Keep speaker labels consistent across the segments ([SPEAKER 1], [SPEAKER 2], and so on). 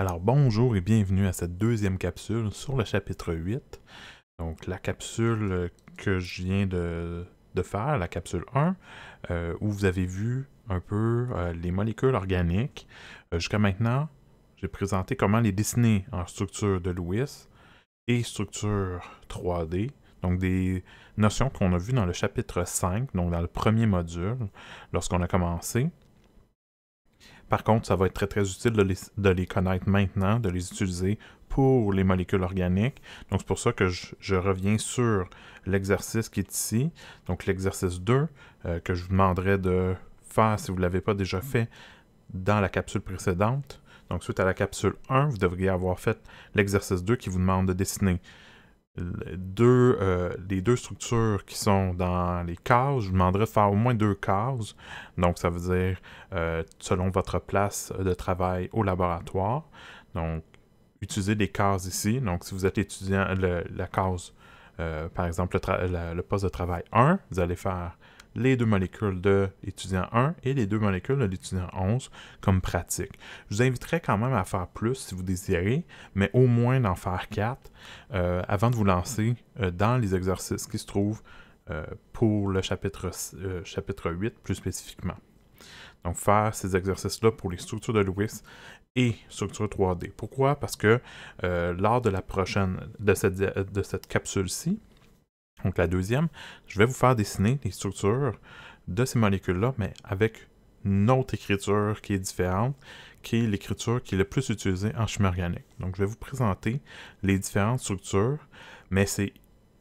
[SPEAKER 1] Alors bonjour et bienvenue à cette deuxième capsule sur le chapitre 8. Donc la capsule que je viens de, faire, la capsule 1, euh, où vous avez vu un peu euh, les molécules organiques. Euh, jusqu'à maintenant, j'ai présenté comment les dessiner en structure de Lewis et structure 3D. Donc des notions qu'on a vues dans le chapitre 5, donc dans le premier module, lorsqu'on a commencé. Par contre, ça va être très très utile de les, connaître maintenant, de les utiliser pour les molécules organiques. Donc c'est pour ça que je, reviens sur l'exercice qui est ici. Donc l'exercice 2, euh, que je vous demanderai de faire si vous ne l'avez pas déjà fait dans la capsule précédente. Donc suite à la capsule 1, vous devriez avoir fait l'exercice 2 qui vous demande de dessiner deux, euh, les deux structures qui sont dans les cases, je vous demanderai de faire au moins deux cases. Donc, ça veut dire euh, selon votre place de travail au laboratoire. Donc, utilisez des cases ici. Donc, si vous êtes étudiant, la case, euh, par exemple, le, le, poste de travail 1, vous allez faire les deux molécules de l'étudiant 1 et les deux molécules de l'étudiant 11 comme pratique. Je vous inviterai quand même à faire plus si vous désirez, mais au moins d'en faire quatre euh, avant de vous lancer euh, dans les exercices qui se trouvent euh, pour le chapitre, chapitre 8 plus spécifiquement. Donc faire ces exercices-là pour les structures de Lewis et structure 3D. Pourquoi? Parce que lors de la prochaine, de cette, de cette capsule-ci, donc la deuxième, je vais vous faire dessiner les structures de ces molécules-là, mais avec une autre écriture qui est différente, qui est l'écriture qui est le plus utilisée en chimie organique. Donc je vais vous présenter les différentes structures, mais c'est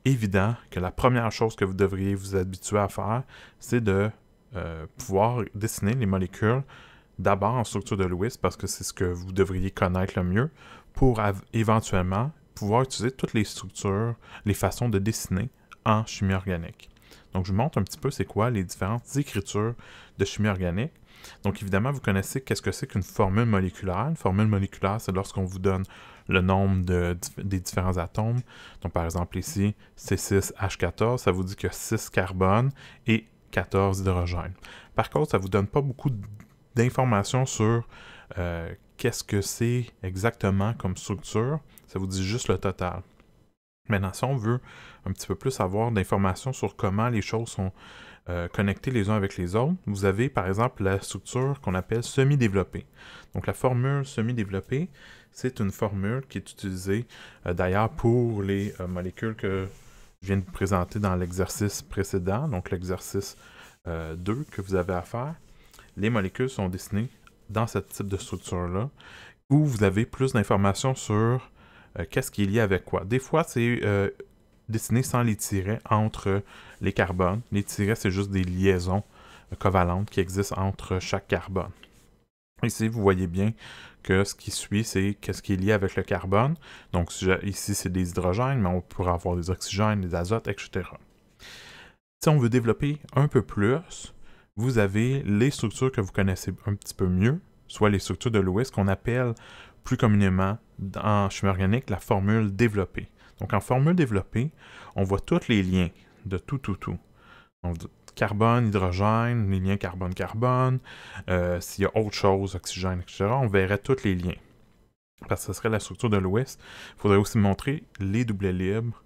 [SPEAKER 1] évident que la première chose que vous devriez vous habituer à faire, c'est de euh, pouvoir dessiner les molécules d'abord en structure de Lewis, parce que c'est ce que vous devriez connaître le mieux, pour éventuellement pouvoir utiliser toutes les structures, les façons de dessiner en chimie organique. Donc, je vous montre un petit peu c'est quoi les différentes écritures de chimie organique. Donc, évidemment, vous connaissez qu'est-ce que c'est qu'une formule moléculaire. Une formule moléculaire, c'est lorsqu'on vous donne le nombre des différents atomes. Donc, par exemple, ici, C6H14, ça vous dit a 6 carbones et 14 hydrogènes. Par contre, ça vous donne pas beaucoup d'informations sur euh, qu'est-ce que c'est exactement comme structure. Ça vous dit juste le total. Maintenant, si on veut un petit peu plus avoir d'informations sur comment les choses sont euh, connectées les uns avec les autres, vous avez par exemple la structure qu'on appelle semi-développée. Donc la formule semi-développée, c'est une formule qui est utilisée euh, d'ailleurs pour les euh, molécules que je viens de présenter dans l'exercice précédent, donc l'exercice 2 que vous avez à faire. Les molécules sont dessinées dans ce type de structure-là, où vous avez plus d'informations sur euh, qu'est-ce qui est lié avec quoi? Des fois, c'est euh, dessiné sans les tirets entre les carbones. Les tirets, c'est juste des liaisons covalentes qui existent entre chaque carbone. Ici, vous voyez bien que ce qui suit, c'est qu'est-ce qui est lié avec le carbone. Donc ici, c'est des hydrogènes, mais on pourrait avoir des oxygènes, des azotes, etc. Si on veut développer un peu plus, vous avez les structures que vous connaissez un petit peu mieux, soit les structures de Lewis qu'on appelle plus communément en chimie organique la formule développée. Donc en formule développée, on voit tous les liens de tout, tout, tout. Carbone, hydrogène, les liens carbone-carbone, euh, s'il y a autre chose, oxygène, etc., on verrait tous les liens. Parce que ce serait la structure de l'Ouest. Il faudrait aussi montrer les doublets libres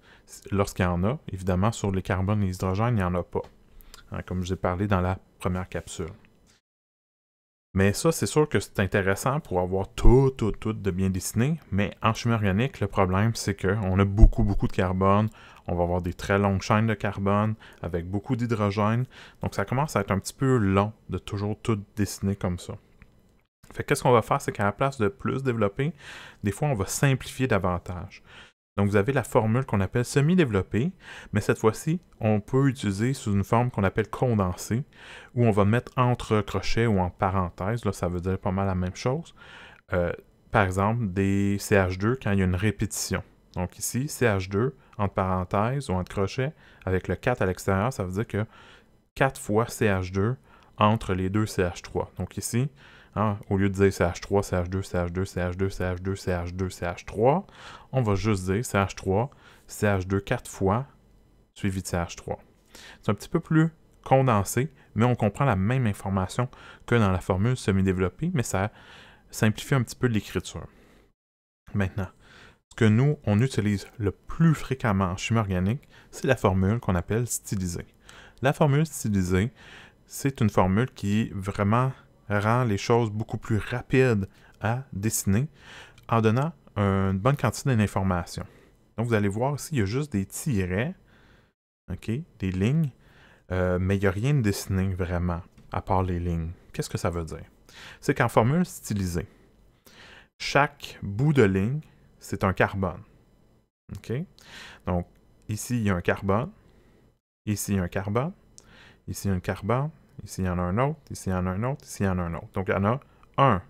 [SPEAKER 1] lorsqu'il y en a. Évidemment, sur les carbones et les hydrogènes, il n'y en a pas. Hein, comme je vous ai parlé dans la première capsule. Mais ça, c'est sûr que c'est intéressant pour avoir tout, tout, tout de bien dessiné. Mais en chimie organique, le problème, c'est qu'on a beaucoup, beaucoup de carbone. On va avoir des très longues chaînes de carbone avec beaucoup d'hydrogène. Donc, ça commence à être un petit peu long de toujours tout dessiner comme ça. Fait qu'est-ce qu'on va faire, c'est qu'à la place de plus développer, des fois, on va simplifier davantage. Donc, vous avez la formule qu'on appelle semi-développée, mais cette fois-ci, on peut utiliser sous une forme qu'on appelle condensée, où on va mettre entre crochets ou en parenthèse, là, ça veut dire pas mal la même chose. Euh, par exemple, des CH2 quand il y a une répétition. Donc ici, CH2 entre parenthèses ou entre crochets, avec le 4 à l'extérieur, ça veut dire que 4 fois CH2 entre les deux CH3. Donc ici, Hein, au lieu de dire CH3, CH2, CH2, CH2, CH2, CH2, CH3, on va juste dire CH3, CH2 quatre fois, suivi de CH3. C'est un petit peu plus condensé, mais on comprend la même information que dans la formule semi-développée, mais ça simplifie un petit peu l'écriture. Maintenant, ce que nous, on utilise le plus fréquemment en chimie organique, c'est la formule qu'on appelle stylisée. La formule stylisée, c'est une formule qui vraiment rend les choses beaucoup plus rapides à dessiner en donnant une bonne quantité d'informations. Donc, vous allez voir ici, il y a juste des tirets, des lignes, euh, mais il n'y a rien de dessiné vraiment, à part les lignes. Qu'est-ce que ça veut dire? C'est qu'en formule stylisée, chaque bout de ligne, c'est un carbone. Donc, ici, il y a un carbone. Ici, il y a un carbone. Ici, il y a un carbone. Ici, il y en a un autre. Ici, il y en a un autre. Ici, il y en a un autre. Donc, il y en a 1,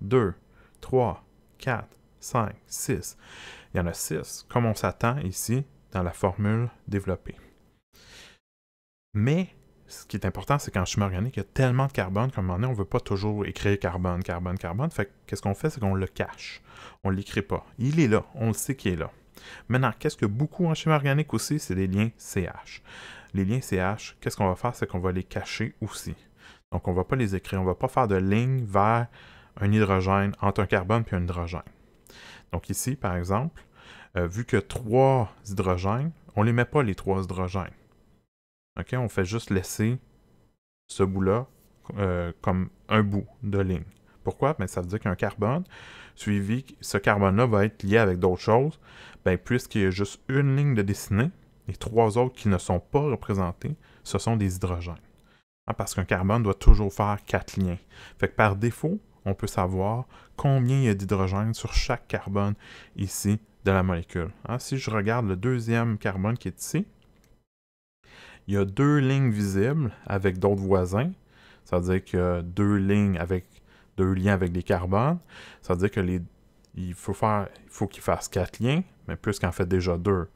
[SPEAKER 1] 2, 3, 4, 5, 6. Il y en a 6, comme on s'attend ici dans la formule développée. Mais ce qui est important, c'est qu'en chimie organique, il y a tellement de carbone qu'à un moment donné, on ne veut pas toujours écrire carbone, carbone, carbone. Fait qu'est-ce qu'on fait, c'est qu'on le cache. On ne l'écrit pas. Il est là, on le sait qu'il est là. Maintenant, qu'est-ce que beaucoup en chimie organique aussi, c'est des liens CH. Les liens CH, qu'est-ce qu'on va faire, c'est qu'on va les cacher aussi. Donc, on ne va pas les écrire. On ne va pas faire de ligne vers un hydrogène entre un carbone et un hydrogène. Donc ici, par exemple, euh, vu que trois hydrogènes, on ne les met pas les trois hydrogènes. On fait juste laisser ce bout-là euh, comme un bout de ligne. Pourquoi? Ben, ça veut dire qu'un carbone, suivi, ce carbone-là va être lié avec d'autres choses, ben, puisqu'il y a juste une ligne de dessinée, les trois autres qui ne sont pas représentés, ce sont des hydrogènes. Ah, parce qu'un carbone doit toujours faire quatre liens. Fait que par défaut, on peut savoir combien il y a d'hydrogène sur chaque carbone ici de la molécule. Ah, si je regarde le deuxième carbone qui est ici, il y a deux lignes visibles avec d'autres voisins. Ça veut dire a deux lignes avec deux liens avec des carbones. Ça veut dire que il faut faire, il faut qu'il fasse quatre liens, mais puisqu'en fait déjà deux,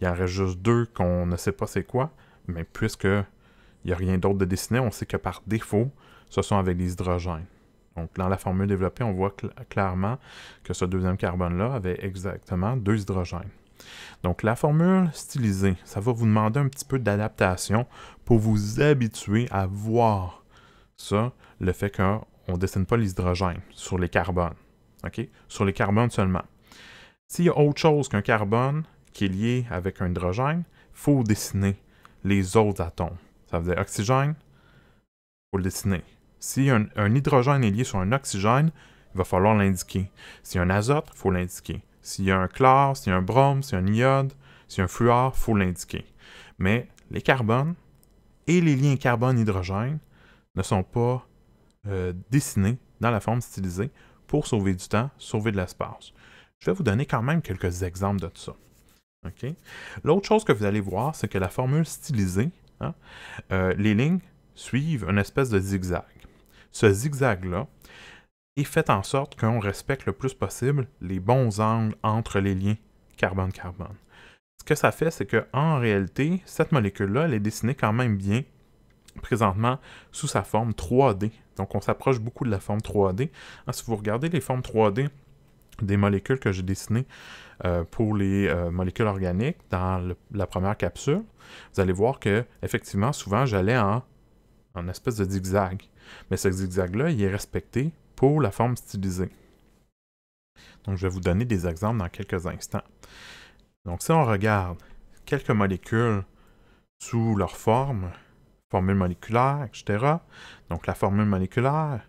[SPEAKER 1] il en reste juste deux qu'on ne sait pas c'est quoi. Mais puisque il n'y a rien d'autre de dessiné, on sait que par défaut, ce sont avec des hydrogènes. Donc, dans la formule développée, on voit clairement que ce deuxième carbone-là avait exactement deux hydrogènes. Donc, la formule stylisée, ça va vous demander un petit peu d'adaptation pour vous habituer à voir ça, le fait qu'on ne dessine pas les hydrogènes sur les carbones. OK? Sur les carbones seulement. S'il y a autre chose qu'un carbone est lié avec un hydrogène, il faut dessiner les autres atomes. Ça veut dire oxygène, il faut le dessiner. Si un, hydrogène est lié sur un oxygène, il va falloir l'indiquer. Si un azote, il faut l'indiquer. S'il y a un chlore, s'il y a un brome, s'il y a un iode, s'il y a un fluor, il faut l'indiquer. Mais les carbones et les liens carbone-hydrogène ne sont pas euh, dessinés dans la forme stylisée pour sauver du temps, sauver de l'espace. Je vais vous donner quand même quelques exemples de tout ça. L'autre chose que vous allez voir, c'est que la formule stylisée, hein, euh, les lignes suivent une espèce de zigzag ce zigzag-là est fait en sorte qu'on respecte le plus possible les bons angles entre les liens carbone-carbone. Ce que ça fait, c'est qu'en réalité, cette molécule-là, elle est dessinée quand même bien présentement sous sa forme 3D. Donc on s'approche beaucoup de la forme 3D. Ah, si vous regardez les formes 3D des molécules que j'ai dessinées euh, pour les euh, molécules organiques dans la première capsule, vous allez voir que effectivement, souvent, j'allais en, en espèce de zigzag. Mais ce zigzag-là, il est respecté pour la forme stylisée. Donc, je vais vous donner des exemples dans quelques instants. Donc, si on regarde quelques molécules sous leur forme, formule moléculaire, etc. Donc, la formule moléculaire,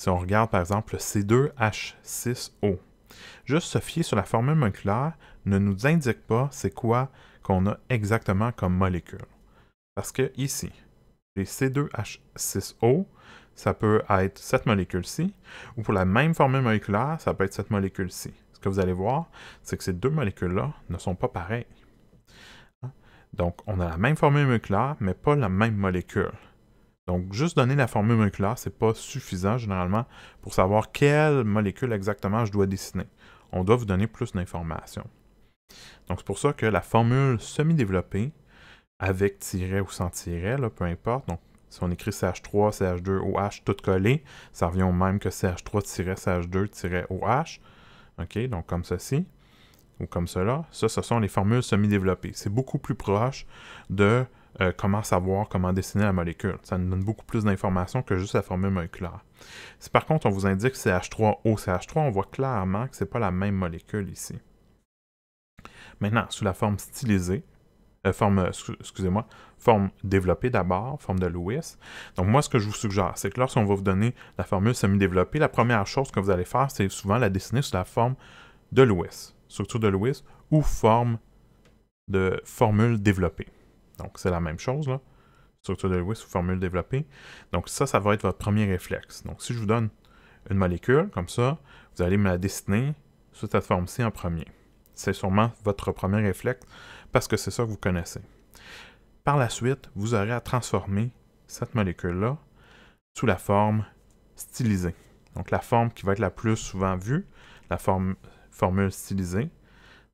[SPEAKER 1] si on regarde par exemple le C2H6O, juste se fier sur la formule moléculaire ne nous indique pas c'est quoi qu'on a exactement comme molécule. Parce que ici, les C2H6O, ça peut être cette molécule-ci, ou pour la même formule moléculaire, ça peut être cette molécule-ci. Ce que vous allez voir, c'est que ces deux molécules-là ne sont pas pareilles. Donc, on a la même formule moléculaire, mais pas la même molécule. Donc, juste donner la formule moléculaire, ce n'est pas suffisant généralement pour savoir quelle molécule exactement je dois dessiner. On doit vous donner plus d'informations. Donc, c'est pour ça que la formule semi-développée, avec tiret ou sans tiret, là, peu importe, donc si on écrit CH3, CH2, OH tout collé, ça revient au même que CH3-CH2-OH. OK, donc comme ceci ou comme cela. Ça, ce sont les formules semi-développées. C'est beaucoup plus proche de euh, comment savoir comment dessiner la molécule. Ça nous donne beaucoup plus d'informations que juste la formule moléculaire. Si par contre on vous indique CH3O, CH3, on voit clairement que ce n'est pas la même molécule ici. Maintenant, sous la forme stylisée, euh, forme, euh, excusez-moi, forme développée d'abord, forme de Lewis. Donc moi, ce que je vous suggère, c'est que lorsqu'on va vous donner la formule semi-développée, la première chose que vous allez faire, c'est souvent la dessiner sous la forme de Lewis, structure de Lewis, ou forme de formule développée. Donc c'est la même chose, là. Structure de Lewis ou formule développée. Donc ça, ça va être votre premier réflexe. Donc si je vous donne une molécule, comme ça, vous allez me la dessiner sous cette forme-ci en premier. C'est sûrement votre premier réflexe parce que c'est ça que vous connaissez. Par la suite, vous aurez à transformer cette molécule-là sous la forme stylisée. Donc la forme qui va être la plus souvent vue, la forme, formule stylisée.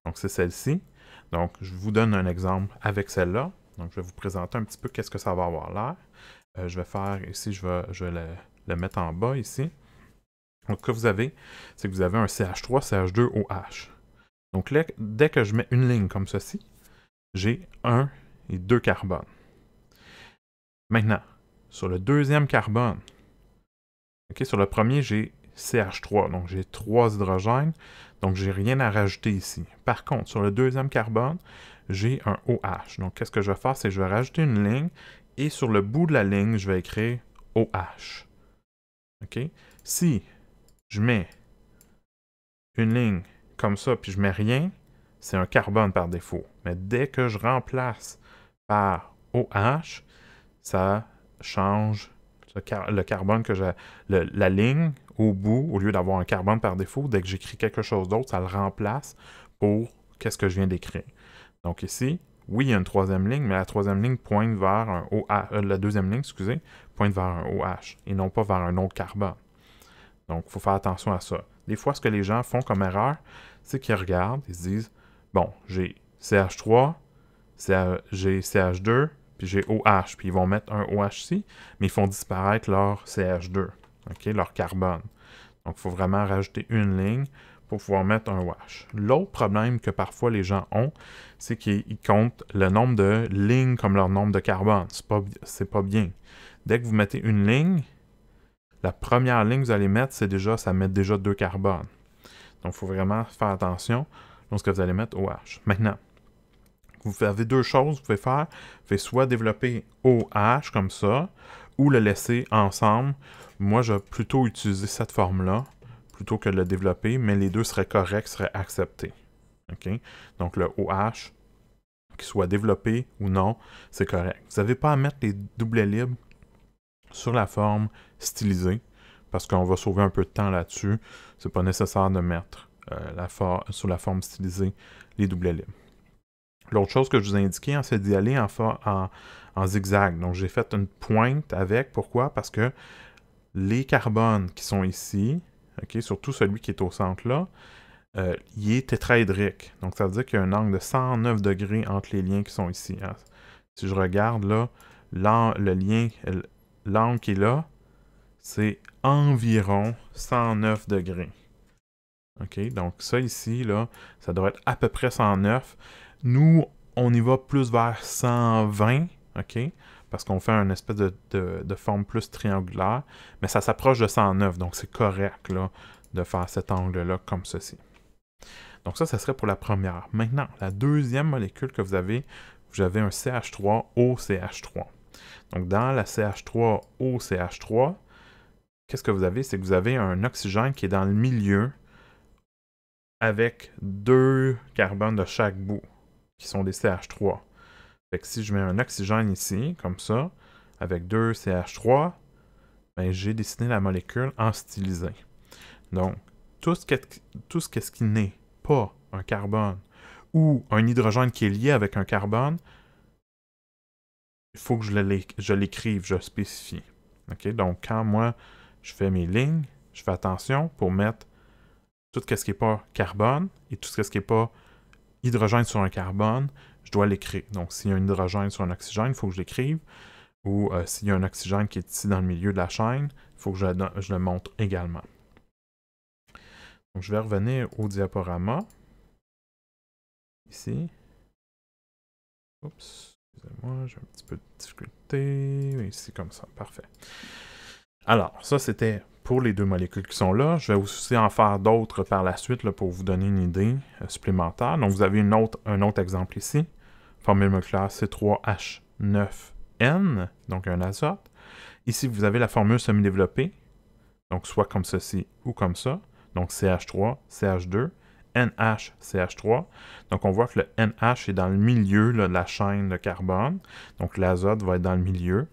[SPEAKER 1] Donc c'est celle-ci. Donc je vous donne un exemple avec celle-là. Donc je vais vous présenter un petit peu qu'est-ce que ça va avoir l'air. Euh, je vais faire ici, je vais, le, mettre en bas ici. Donc ce que vous avez, c'est que vous avez un CH3, CH2OH. Donc là, dès que je mets une ligne comme ceci, j'ai un et deux carbones. Maintenant, sur le deuxième carbone, sur le premier, j'ai CH3, donc j'ai trois hydrogènes, donc j'ai rien à rajouter ici. Par contre, sur le deuxième carbone, j'ai un OH. Donc, qu'est-ce que je vais faire? C'est que je vais rajouter une ligne et sur le bout de la ligne, je vais écrire OH. OK? Si je mets une ligne comme ça, puis je mets rien, c'est un carbone par défaut. Mais dès que je remplace par OH, ça change le carbone que j'ai, la ligne au bout, au lieu d'avoir un carbone par défaut, dès que j'écris quelque chose d'autre, ça le remplace pour qu'est-ce que je viens d'écrire. Donc ici, oui, il y a une troisième ligne, mais la troisième ligne pointe vers un OH, la deuxième ligne, excusez, pointe vers un OH et non pas vers un autre carbone. Donc, il faut faire attention à ça. Des fois, ce que les gens font comme erreur, c'est qu'ils regardent, ils se disent bon, j'ai CH3, j'ai CH2, puis j'ai OH, puis ils vont mettre un OH ici, mais ils font disparaître leur CH2, leur carbone. Donc, il faut vraiment rajouter une ligne pour pouvoir mettre un OH. L'autre problème que parfois les gens ont, c'est qu'ils comptent le nombre de lignes comme leur nombre de carbone. C'est pas, pas bien. Dès que vous mettez une ligne, la première ligne que vous allez mettre, c'est déjà, ça met déjà deux carbones. Donc, il faut vraiment faire attention lorsque vous allez mettre OH. Maintenant, vous avez deux choses que vous pouvez faire. Vous pouvez soit développer OH comme ça, ou le laisser ensemble. Moi, je vais plutôt utiliser cette forme-là plutôt que de le développer, mais les deux seraient corrects, seraient acceptés. Donc le OH, qu'il soit développé ou non, c'est correct. Vous n'avez pas à mettre les doublets libres sur la forme stylisée, parce qu'on va sauver un peu de temps là-dessus. C'est pas nécessaire de mettre euh, la sur la forme stylisée les doublets libres. L'autre chose que je vous ai indiqué, c'est d'y aller en, en, zigzag. Donc j'ai fait une pointe avec. Pourquoi? Parce que les carbones qui sont ici, surtout celui qui est au centre là, euh, il est tétraédrique. Donc ça veut dire qu'il y a un angle de 109 degrés entre les liens qui sont ici. Hein. Si je regarde là, le lien, l'angle qui est là, c'est environ 109 degrés. OK, donc ça ici, là, ça devrait être à peu près 109. Nous, on y va plus vers 120, OK, parce qu'on fait une espèce de, forme plus triangulaire, mais ça s'approche de 109, donc c'est correct, de faire cet angle-là comme ceci. Donc ça, ça serait pour la première. Maintenant, la deuxième molécule que vous avez, vous avez un CH3OCH3. Donc dans la CH3OCH3, qu'est-ce que vous avez? C'est que vous avez un oxygène qui est dans le milieu avec deux carbones de chaque bout, qui sont des CH3. Fait que si je mets un oxygène ici, comme ça, avec deux CH3, ben, j'ai dessiné la molécule en stylisé. Donc, tout ce, qui n'est pas un carbone ou un hydrogène qui est lié avec un carbone, il faut que je l'écrive, je spécifie. Donc, quand moi, je fais mes lignes, je fais attention pour mettre tout ce qui n'est pas carbone et tout ce qui n'est pas hydrogène sur un carbone, je dois l'écrire. Donc, s'il y a un hydrogène sur un oxygène, il faut que je l'écrive. Ou euh, s'il y a un oxygène qui est ici dans le milieu de la chaîne, il faut que je, le montre également. Je vais revenir au diaporama. Ici. Oups, excusez-moi, j'ai un petit peu de difficulté. Ici, comme ça, parfait. Alors, ça, c'était pour les deux molécules qui sont là. Je vais aussi en faire d'autres par la suite pour vous donner une idée euh, supplémentaire. Donc, vous avez un autre exemple ici. Formule moléculaire C3H9N, donc un azote. Ici, vous avez la formule semi-développée, donc soit comme ceci ou comme ça. Donc CH3, CH2, NH, CH3. Donc on voit que le NH est dans le milieu de la chaîne de carbone. Donc l'azote va être dans le milieu.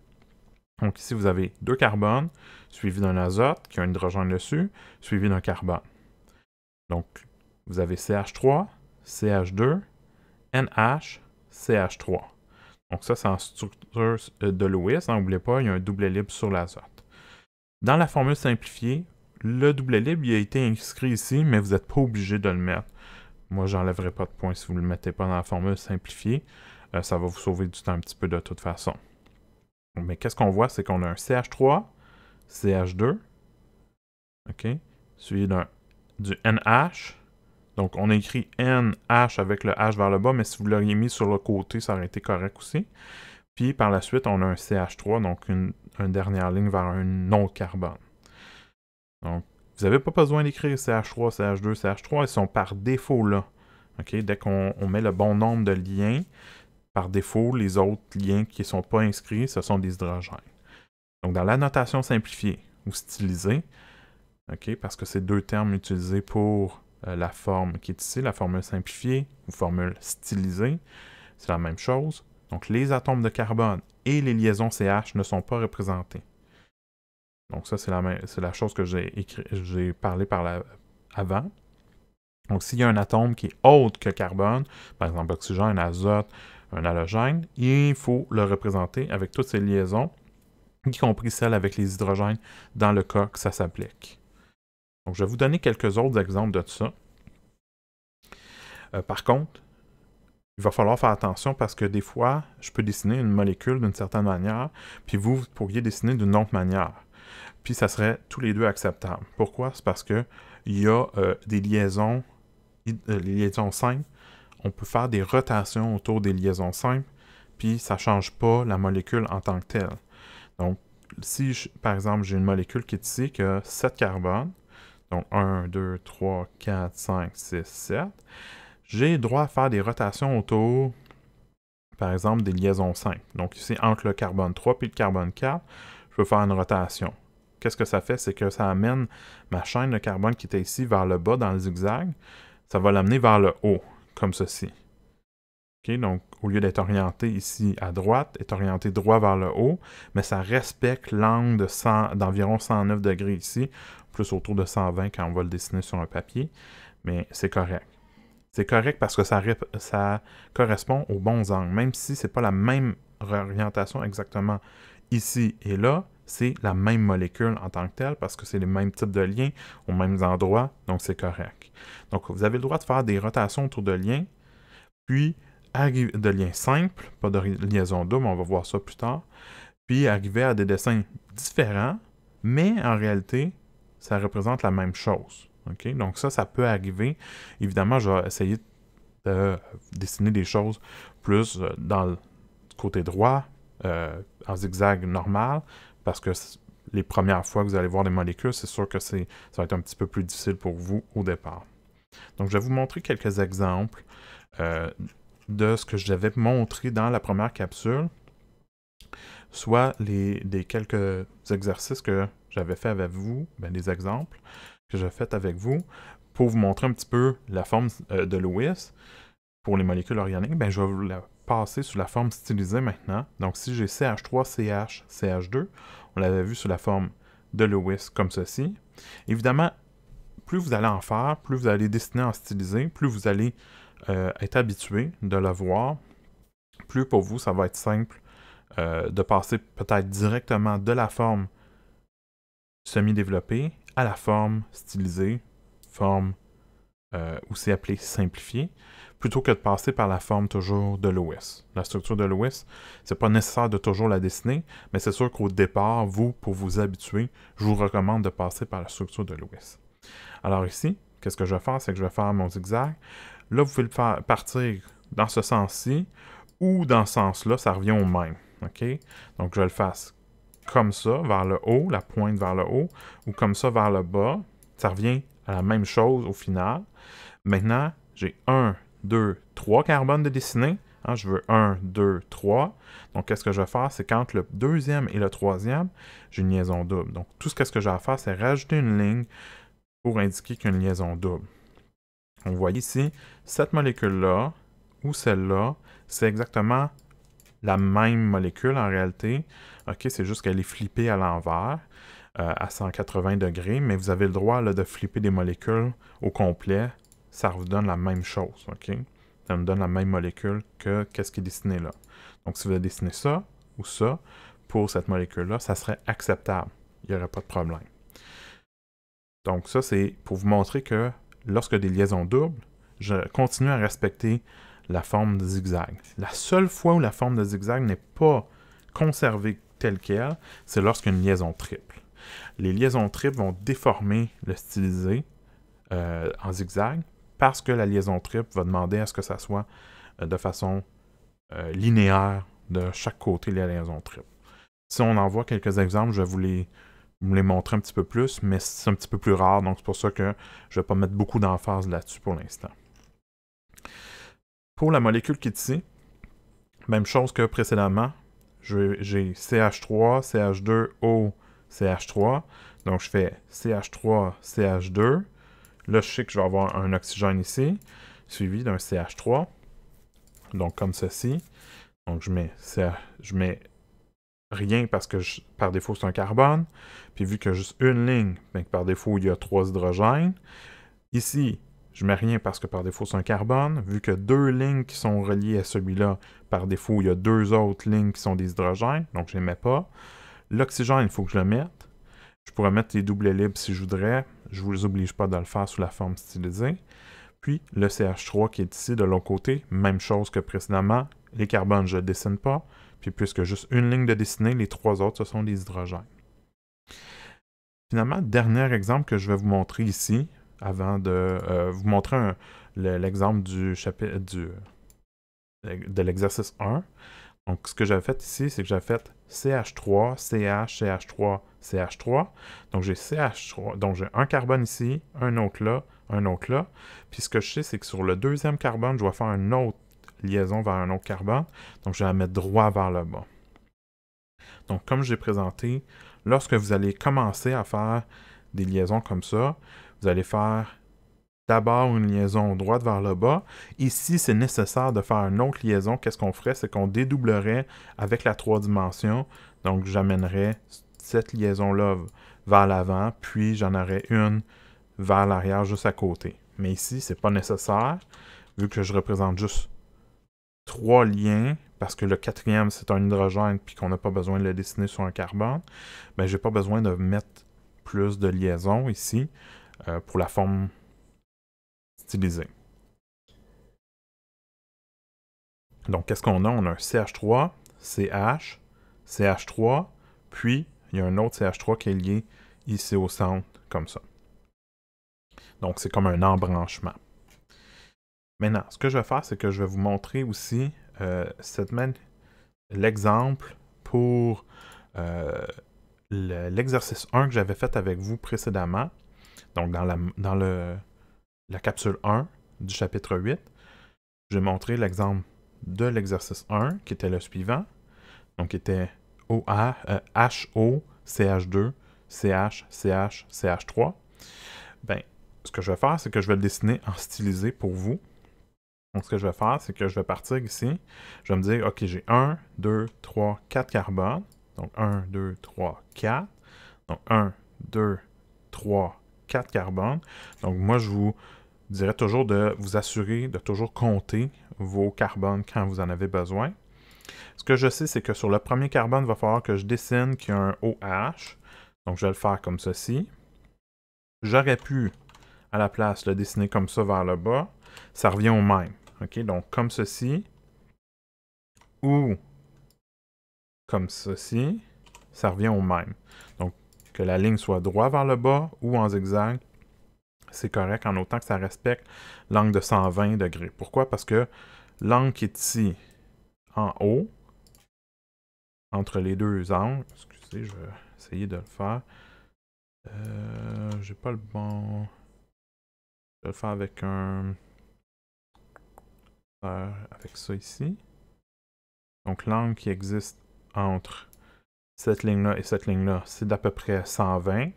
[SPEAKER 1] Donc ici, vous avez deux carbones, suivi d'un azote qui a un hydrogène dessus, suivi d'un carbone. Donc, vous avez CH3, CH2, NH, CH3. Donc ça, c'est en structure de Lewis. N'oubliez pas, il y a un double libre sur l'azote. Dans la formule simplifiée, le double libre il a été inscrit ici, mais vous n'êtes pas obligé de le mettre. Moi, j'enlèverai pas de points si vous ne le mettez pas dans la formule simplifiée. Euh, ça va vous sauver du temps un petit peu de toute façon. Mais qu'est-ce qu'on voit, c'est qu'on a un CH3, CH2, OK, suivi d'un du NH. Donc, on a écrit NH avec le H vers le bas, mais si vous l'auriez mis sur le côté, ça aurait été correct aussi. Puis, par la suite, on a un CH3, donc une, dernière ligne vers un autre carbone. Donc, vous n'avez pas besoin d'écrire CH3, CH2, CH3, ils sont par défaut là. OK, dès qu'on met le bon nombre de liens, par défaut, les autres liens qui ne sont pas inscrits, ce sont des hydrogènes. Donc, dans la notation simplifiée ou stylisée, parce que c'est deux termes utilisés pour euh, la forme qui est ici, la formule simplifiée ou formule stylisée, c'est la même chose. Donc, les atomes de carbone et les liaisons CH ne sont pas représentés. Donc, ça, c'est la, chose que j'ai parlé par avant. Donc, s'il y a un atome qui est autre que carbone, par exemple oxygène, azote, un halogène, il faut le représenter avec toutes ces liaisons, y compris celles avec les hydrogènes, dans le cas que ça s'applique. Donc, je vais vous donner quelques autres exemples de ça. Euh, par contre, il va falloir faire attention parce que des fois, je peux dessiner une molécule d'une certaine manière, puis vous, pourriez dessiner d'une autre manière. Puis ça serait tous les deux acceptables. Pourquoi? C'est parce qu'il y a euh, des liaisons, euh, liaisons simples on peut faire des rotations autour des liaisons simples, puis ça ne change pas la molécule en tant que telle. Donc, si, par exemple, j'ai une molécule qui est ici, qui a 7 carbones, donc 1, 2, 3, 4, 5, 6, 7, j'ai droit à faire des rotations autour, par exemple, des liaisons simples. Donc ici, entre le carbone 3 et le carbone 4, je peux faire une rotation. Qu'est-ce que ça fait? C'est que ça amène ma chaîne de carbone qui était ici vers le bas dans le zigzag, ça va l'amener vers le haut ceci. donc, au lieu d'être orienté ici à droite, est orienté droit vers le haut, mais ça respecte l'angle d'environ 109 degrés ici, plus autour de 120 quand on va le dessiner sur un papier, mais c'est correct. C'est correct parce que ça, ça correspond aux bons angles, même si ce n'est pas la même orientation exactement ici et là, c'est la même molécule en tant que telle parce que c'est les mêmes types de liens aux mêmes endroits, donc c'est correct. Donc vous avez le droit de faire des rotations autour de liens, puis de liens simples, pas de liaison double, on va voir ça plus tard, puis arriver à des dessins différents, mais en réalité, ça représente la même chose. Donc ça, ça peut arriver. Évidemment, je vais essayer de dessiner des choses plus euh, dans le côté droit, euh, en zigzag normal, parce que les premières fois que vous allez voir des molécules, c'est sûr que ça va être un petit peu plus difficile pour vous au départ. Donc, je vais vous montrer quelques exemples euh, de ce que j'avais montré dans la première capsule, soit les, des quelques exercices que j'avais fait avec vous, ben, des exemples que j'ai fait avec vous, pour vous montrer un petit peu la forme euh, de Lewis pour les molécules organiques. Ben, je vais vous la passer sous la forme stylisée maintenant. Donc, si j'ai CH3, CH, CH2, on l'avait vu sous la forme de Lewis comme ceci. Évidemment, plus vous allez en faire, plus vous allez dessiner en stylisé, plus vous allez euh, être habitué de le voir, plus pour vous, ça va être simple euh, de passer peut-être directement de la forme semi-développée à la forme stylisée, forme euh, aussi appelée simplifiée plutôt que de passer par la forme toujours de l'OS. La structure de l'OS, c'est pas nécessaire de toujours la dessiner, mais c'est sûr qu'au départ, vous, pour vous habituer, je vous recommande de passer par la structure de l'OS. Alors ici, qu'est-ce que je vais faire? C'est que je vais faire mon zigzag. Là, vous pouvez le faire partir dans ce sens-ci ou dans ce sens-là, ça revient au même. OK? Donc, je le fasse comme ça vers le haut, la pointe vers le haut, ou comme ça vers le bas. Ça revient à la même chose au final. Maintenant, j'ai 1, 2, 3 carbones de dessiner. Hein, je veux 1, 2, 3. Donc, qu'est-ce que je vais faire? C'est quand le deuxième et le troisième, j'ai une liaison double. Donc, tout ce que j'ai à faire, c'est rajouter une ligne pour indiquer qu'il y a une liaison double. On voit ici, cette molécule-là ou celle-là, c'est exactement la même molécule en réalité. OK, c'est juste qu'elle est flippée à l'envers à 180 degrés, mais vous avez le droit de flipper des molécules au complet. Ça vous donne la même chose. OK? Ça me donne la même molécule que qu'est-ce qui est dessiné là. Donc, si vous avez dessiné ça ou ça pour cette molécule-là, ça serait acceptable. Il n'y aurait pas de problème. Donc, ça, c'est pour vous montrer que lorsque des liaisons doubles, je continue à respecter la forme de zigzag. La seule fois où la forme de zigzag n'est pas conservée telle qu'elle, c'est lorsqu'il y a une liaison triple. Les liaisons triples vont déformer le stylisé euh, en zigzag parce que la liaison triple va demander à ce que ça soit euh, de façon euh, linéaire de chaque côté de la liaison triple. Si on en voit quelques exemples, je vais vous les, vous les montrer un petit peu plus, mais c'est un petit peu plus rare, donc c'est pour ça que je ne vais pas mettre beaucoup d'emphase là-dessus pour l'instant. Pour la molécule qui est ici, même chose que précédemment, j'ai CH3, CH2, O, CH3. Donc je fais CH3, CH2. Là, je sais que je vais avoir un oxygène ici, suivi d'un CH3. Donc comme ceci. Donc je mets, rien parce que par défaut c'est un carbone. Puis vu qu'il y juste une ligne, ben, par défaut il y a trois hydrogènes. Ici, je mets rien parce que par défaut c'est un carbone. Vu que deux lignes qui sont reliées à celui-là, par défaut il y a deux autres lignes qui sont des hydrogènes, donc je ne les mets pas. L'oxygène, il faut que je le mette. Je pourrais mettre les doublets libres si je voudrais. Je ne vous oblige pas de le faire sous la forme stylisée. Puis le CH3 qui est ici de l'autre côté, même chose que précédemment. Les carbones, je ne dessine pas. Puis puisque juste une ligne de dessiner, les trois autres, ce sont des hydrogènes. Finalement, dernier exemple que je vais vous montrer ici, avant de euh, vous montrer l'exemple du chapitre du, de l'exercice 1. Donc, ce que j'avais fait ici, c'est que j'avais fait CH3, CH, CH3, CH3. Donc, j'ai CH3. Donc, j'ai un carbone ici, un autre là, un autre là. Puis, ce que je sais, c'est que sur le deuxième carbone, je dois faire une autre liaison vers un autre carbone. Donc, je vais la mettre droit vers le bas. Donc, comme j'ai présenté, lorsque vous allez commencer à faire des liaisons comme ça, vous allez faire d'abord une liaison droite vers le bas. Ici, c'est nécessaire de faire une autre liaison. Qu'est-ce qu'on ferait? C'est qu'on dédoublerait avec la trois dimensions. Donc, j'amènerais cette liaison-là vers l'avant, puis j'en aurais une vers l'arrière juste à côté. Mais ici, c'est pas nécessaire, vu que je représente juste trois liens, parce que le quatrième, c'est un hydrogène, puis qu'on n'a pas besoin de le dessiner sur un carbone, ben, j'ai pas besoin de mettre plus de liaisons ici. Euh, pour la forme Donc, qu'est-ce qu'on a? On a un CH3, CH, CH3, puis il y a un autre CH3 qui est lié ici au centre, comme ça. Donc, c'est comme un embranchement. Maintenant, ce que je vais faire, c'est que je vais vous montrer aussi euh, l'exemple pour euh, l'exercice 1 que j'avais fait avec vous précédemment. Donc, dans la, dans le, la capsule 1 du chapitre 8, j'ai montré l'exemple de l'exercice 1, qui était le suivant. Donc, qui était OA, HO, CH2, CH, CH, CH3. Ben, ce que je vais faire, c'est que je vais le dessiner en stylisé pour vous. Donc, ce que je vais faire, c'est que je vais partir ici. Je vais me dire, OK, j'ai 1, 2, 3, 4 carbones. Donc, 1, 2, 3, 4. Donc, 1, 2, 3, 4 carbones. Donc, moi, je vous dirais toujours de vous assurer de toujours compter vos carbones quand vous en avez besoin. Ce que je sais, c'est que sur le premier carbone, il va falloir que je dessine qu'il y a un OH. Donc, je vais le faire comme ceci. J'aurais pu, à la place, le dessiner comme ça vers le bas. Ça revient au même. OK? Donc, comme ceci. Ou comme ceci. Ça revient au même. Donc, que la ligne soit droite vers le bas ou en zigzag, c'est correct en autant que ça respecte l'angle de 120 degrés. Pourquoi? Parce que l'angle qui est ici en haut, entre les deux angles, excusez, je vais essayer de le faire. Euh, J'ai pas le bon. Je vais le faire avec un. Avec ça ici. Donc l'angle qui existe entre cette ligne-là et cette ligne-là, c'est d'à peu près 120.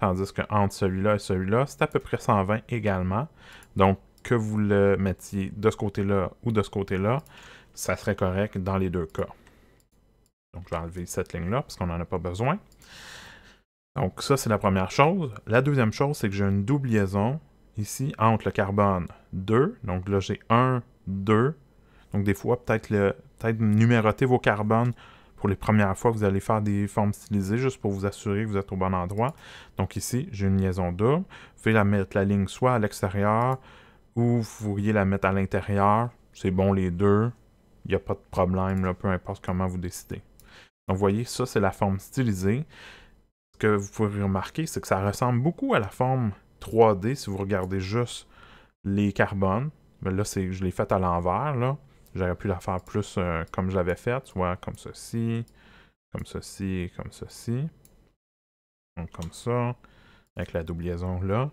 [SPEAKER 1] Tandis que entre celui-là et celui-là, c'est à peu près 120 également. Donc, que vous le mettiez de ce côté-là ou de ce côté-là, ça serait correct dans les deux cas. Donc, je vais enlever cette ligne-là parce qu'on n'en a pas besoin. Donc, ça, c'est la première chose. La deuxième chose, c'est que j'ai une double liaison ici entre le carbone 2. Donc là, j'ai 1, 2. Donc, des fois, peut-être peut numéroter vos carbones pour les premières fois vous allez faire des formes stylisées, juste pour vous assurer que vous êtes au bon endroit. Donc ici, j'ai une liaison double. Vous pouvez la mettre la ligne soit à l'extérieur ou vous pourriez la mettre à l'intérieur. C'est bon les deux. Il n'y a pas de problème, peu importe comment vous décidez. Donc, vous voyez, ça, c'est la forme stylisée. Ce que vous pouvez remarquer, c'est que ça ressemble beaucoup à la forme 3D si vous regardez juste les carbones. Mais là, je l'ai fait à l'envers. J'aurais pu la faire plus euh, comme je l'avais faite, soit comme ceci, comme ceci, comme ceci. Donc, comme ça, avec la double liaison là.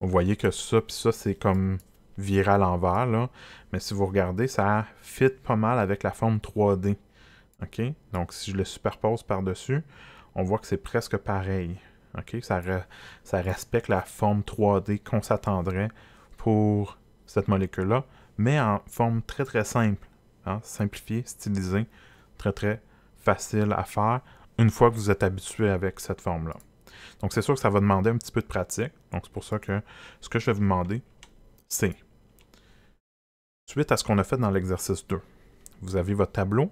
[SPEAKER 1] Vous voyez que ça, puis ça, c'est comme viré à l'envers, là. Mais si vous regardez, ça fit pas mal avec la forme 3D. OK? Donc, si je le superpose par-dessus, on voit que c'est presque pareil. OK? Ça, ça respecte la forme 3D qu'on s'attendrait pour cette molécule-là, mais en forme très très simple. Hein? Simplifiée, stylisée, très très facile à faire une fois que vous êtes habitué avec cette forme-là. Donc, c'est sûr que ça va demander un petit peu de pratique. Donc, c'est pour ça que ce que je vais vous demander, c'est, suite à ce qu'on a fait dans l'exercice 2, vous avez votre tableau.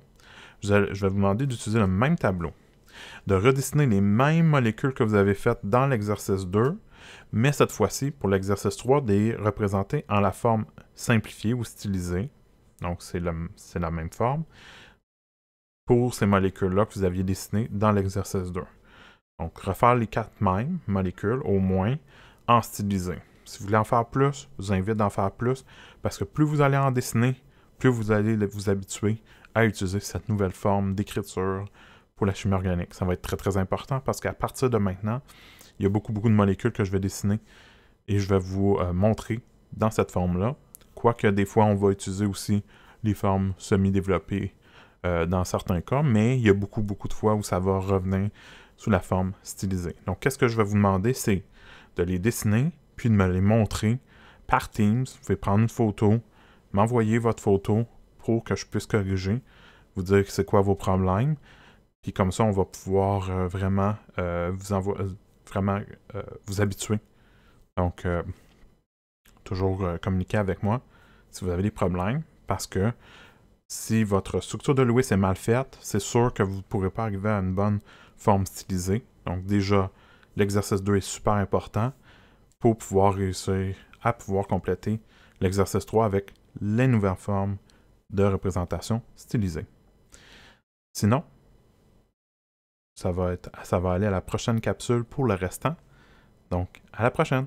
[SPEAKER 1] Je vais vous demander d'utiliser le même tableau, de redessiner les mêmes molécules que vous avez faites dans l'exercice 2, mais cette fois-ci, pour l'exercice 3, de les représenter en la forme simplifiée ou stylisée. Donc, c'est la même forme pour ces molécules-là que vous aviez dessinées dans l'exercice 2. Donc, refaire les quatre mêmes molécules, au moins, en stylisé. Si vous voulez en faire plus, je vous invite d'en faire plus, parce que plus vous allez en dessiner, plus vous allez vous habituer à utiliser cette nouvelle forme d'écriture pour la chimie organique. Ça va être très très important parce qu'à partir de maintenant, il y a beaucoup beaucoup de molécules que je vais dessiner et je vais vous euh, montrer dans cette forme-là. Quoique des fois, on va utiliser aussi les formes semi-développées euh, dans certains cas, mais il y a beaucoup beaucoup de fois où ça va revenir sous la forme stylisée. Donc, qu'est-ce que je vais vous demander, c'est de les dessiner, puis de me les montrer par Teams. Vous pouvez prendre une photo, m'envoyer votre photo pour que je puisse corriger, vous dire c'est quoi vos problèmes. Puis comme ça, on va pouvoir euh, vraiment euh, vous envoyer, euh, vraiment vous habituer. Donc, toujours communiquer avec moi si vous avez des problèmes, parce que si votre structure de Lewis est mal faite, c'est sûr que vous ne pourrez pas arriver à une bonne forme stylisée. Donc déjà, l'exercice 2 est super important pour pouvoir réussir à pouvoir compléter l'exercice 3 avec les nouvelles formes de représentation stylisée. Sinon, ça va, aller à la prochaine capsule pour le restant. Donc, à la prochaine!